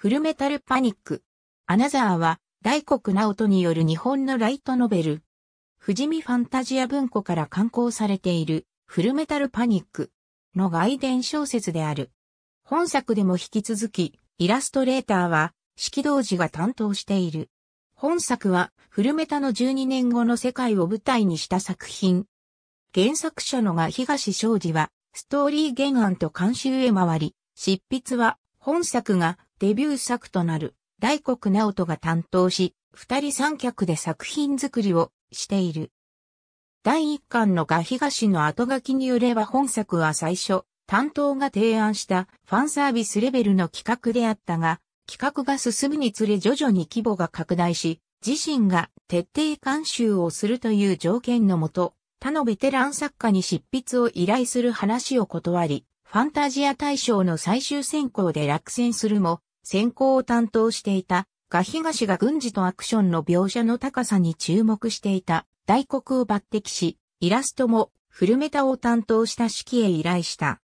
フルメタルパニック。アナザーは大黒直人による日本のライトノベル。富士見ファンタジア文庫から刊行されているフルメタルパニックの外伝小説である。本作でも引き続きイラストレーターは式道寺が担当している。本作はフルメタの12年後の世界を舞台にした作品。原作者のが東昌司はストーリー原案と監修へ回り、執筆は本作がデビュー作となる大黒直人が担当し、二人三脚で作品作りをしている。第一巻の画東の後書きによれば本作は最初、担当が提案したファンサービスレベルの企画であったが、企画が進むにつれ徐々に規模が拡大し、自身が徹底監修をするという条件のもと、他のベテラン作家に執筆を依頼する話を断り、ファンタジア大賞の最終選考で落選するも、選考を担当していた、ガ東が軍事とアクションの描写の高さに注目していた、大黒を抜擢し、イラストもフルメタを担当した式へ依頼した。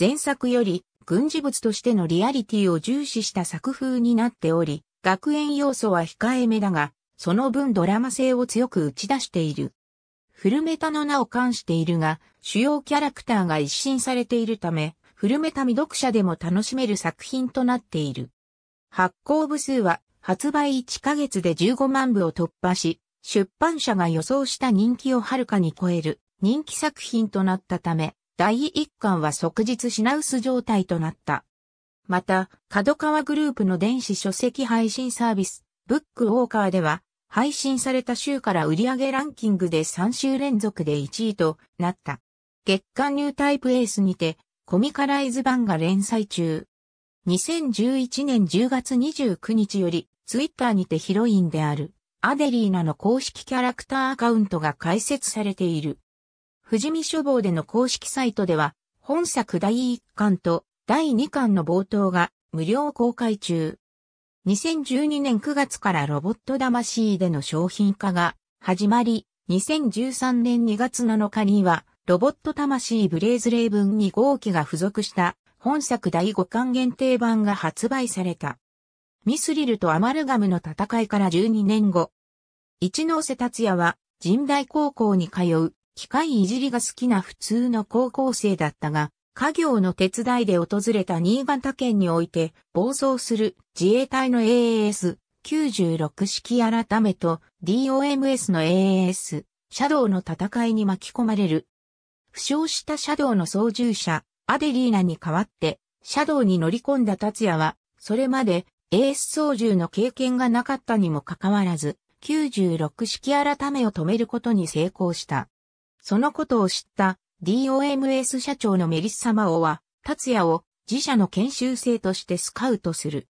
前作より軍事物としてのリアリティを重視した作風になっており、学園要素は控えめだが、その分ドラマ性を強く打ち出している。フルメタの名を冠しているが、主要キャラクターが一新されているため、フルメタ未読者でも楽しめる作品となっている。発行部数は発売1ヶ月で15万部を突破し、出版社が予想した人気をはるかに超える人気作品となったため、第一巻は即日品薄状態となった。また、角川グループの電子書籍配信サービス、ブックウォーカーでは、配信された週から売上ランキングで3週連続で1位となった。月刊ニュータイプエースにてコミカライズ版が連載中。2011年10月29日よりツイッターにてヒロインであるアデリーナの公式キャラクターアカウントが開設されている。富士見書房での公式サイトでは本作第1巻と第2巻の冒頭が無料公開中。2012年9月からロボット魂での商品化が始まり、2013年2月7日には、ロボット魂ブレイズレイブン2号機が付属した本作第5巻限定版が発売された。ミスリルとアマルガムの戦いから12年後。一ノ瀬達也は神大高校に通う機械いじりが好きな普通の高校生だったが、家業の手伝いで訪れた新潟県において暴走する自衛隊の AAS96 式改めと DOMS の AAS シャドウの戦いに巻き込まれる。負傷したシャドウの操縦者アデリーナに代わってシャドウに乗り込んだ達也はそれまでエース操縦の経験がなかったにもかかわらず96式改めを止めることに成功した。そのことを知った DOMS 社長のメリッサマオは、達也を自社の研修生としてスカウトする。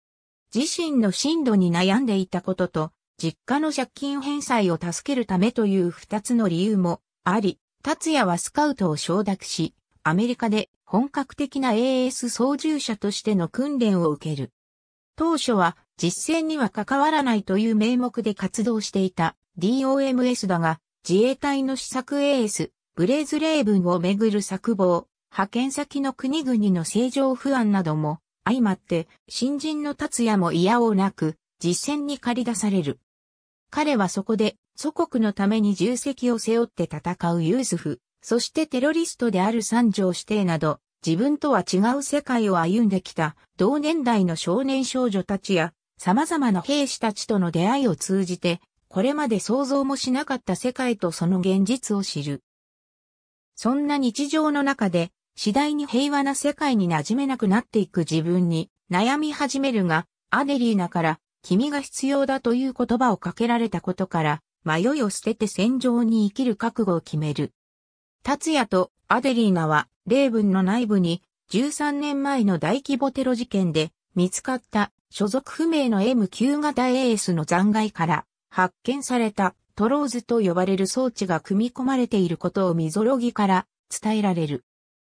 自身の進路に悩んでいたことと、実家の借金返済を助けるためという二つの理由もあり、達也はスカウトを承諾し、アメリカで本格的な AS 操縦者としての訓練を受ける。当初は実践には関わらないという名目で活動していた DOMS だが、自衛隊の施策 AS ブレーズレーブンをめぐる策謀、派遣先の国々の正常不安なども相まって新人の達也も嫌をなく実戦に駆り出される。彼はそこで祖国のために重責を背負って戦うユースフ、そしてテロリストである三条指定など自分とは違う世界を歩んできた同年代の少年少女たちや様々な兵士たちとの出会いを通じてこれまで想像もしなかった世界とその現実を知る。そんな日常の中で、次第に平和な世界に馴染めなくなっていく自分に悩み始めるが、アデリーナから君が必要だという言葉をかけられたことから、迷いを捨てて戦場に生きる覚悟を決める。達哉とアデリーナは、レーブンの内部に、13年前の大規模テロ事件で見つかった所属不明の M9 型エースの残骸から発見されたタロスと呼ばれる装置が組み込まれていることをミゾロギから伝えられる。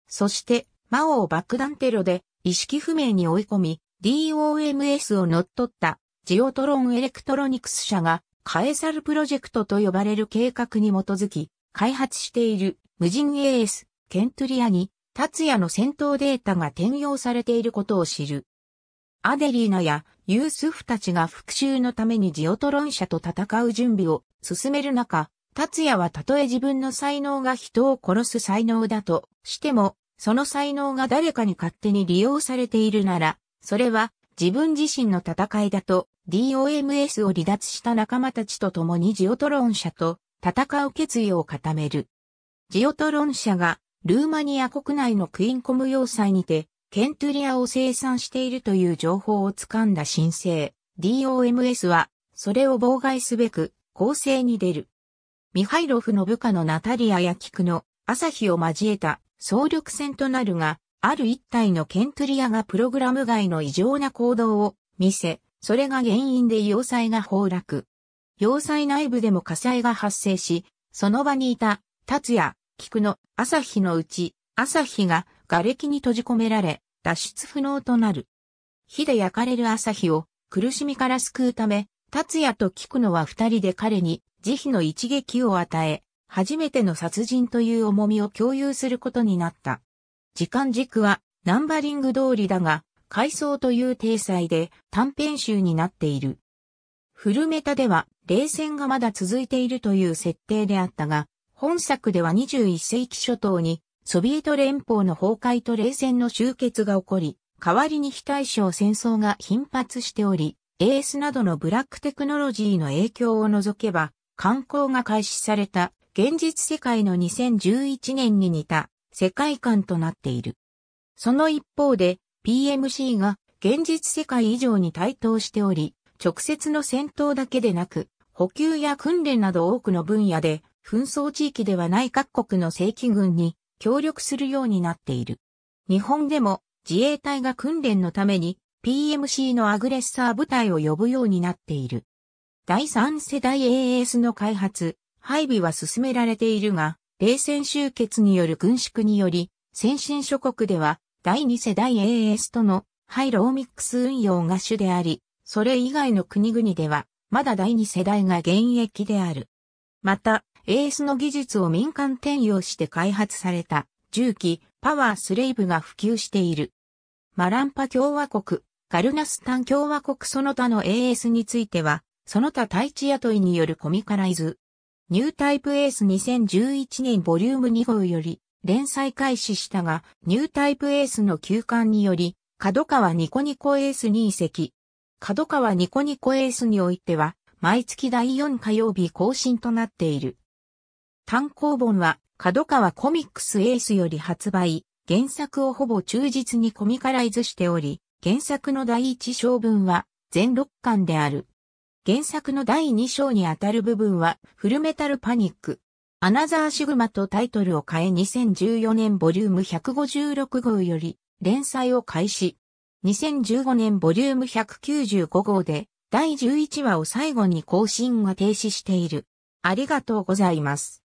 そして、マオを爆弾テロで意識不明に追い込み、DOMS を乗っ取ったジオトロンエレクトロニクス社がカエサルプロジェクトと呼ばれる計画に基づき開発している無人 AS ケントゥリアに達哉の戦闘データが転用されていることを知る。アデリーナやユースフたちが復讐のためにジオトロン社と戦う準備を進める中、達也はたとえ自分の才能が人を殺す才能だとしても、その才能が誰かに勝手に利用されているなら、それは自分自身の戦いだと DOMS を離脱した仲間たちと共にジオトロン社と戦う決意を固める。ジオトロン社がルーマニア国内のクインコム要塞にてケントリアを生産しているという情報をつかんだ新生 DOMS はそれを妨害すべく攻勢に出る。ミハイロフの部下のナタリアやキクの朝日を交えた総力戦となるが、ある一体のケントリアがプログラム外の異常な行動を見せ、それが原因で要塞が崩落。要塞内部でも火災が発生し、その場にいた、達也、菊の朝日のうち、朝日が瓦礫に閉じ込められ、脱出不能となる。火で焼かれる朝日を苦しみから救うため、達也と菊野は二人で彼に慈悲の一撃を与え、初めての殺人という重みを共有することになった。時間軸はナンバリング通りだが、回想という体裁で短編集になっている。フルメタでは冷戦がまだ続いているという設定であったが、本作では21世紀初頭にソビエト連邦の崩壊と冷戦の終結が起こり、代わりに非対称戦争が頻発しており、エースなどのブラックテクノロジーの影響を除けば、観光が開始された現実世界の2011年に似た世界観となっている。その一方で PMC が現実世界以上に台頭しており、直接の戦闘だけでなく、補給や訓練など多くの分野で紛争地域ではない各国の正規軍に協力するようになっている。日本でも自衛隊が訓練のために PMC のアグレッサー部隊を呼ぶようになっている。第3世代 AS の開発、配備は進められているが、冷戦終結による軍縮により、先進諸国では第2世代 AS とのハイローミックス運用が主であり、それ以外の国々では、まだ第2世代が現役である。また、AS の技術を民間転用して開発された重機、パワースレイブが普及している。マランパ共和国、ガルナスタン共和国その他の AS については、その他対地雇いによるコミカライズ。ニュータイプエース2011年ボリューム2号より連載開始したが、ニュータイプエースの休刊により、角川ニコニコエースに移籍。角川ニコニコエースにおいては、毎月第4火曜日更新となっている。単行本は、角川コミックスエースより発売、原作をほぼ忠実にコミカライズしており、原作の第一章分は全6巻である。原作の第2章にあたる部分は、フルメタルパニック。アナザーシグマとタイトルを変え2014年ボリューム156号より連載を開始。2015年ボリューム195号で第11話を最後に更新が停止している。ありがとうございます。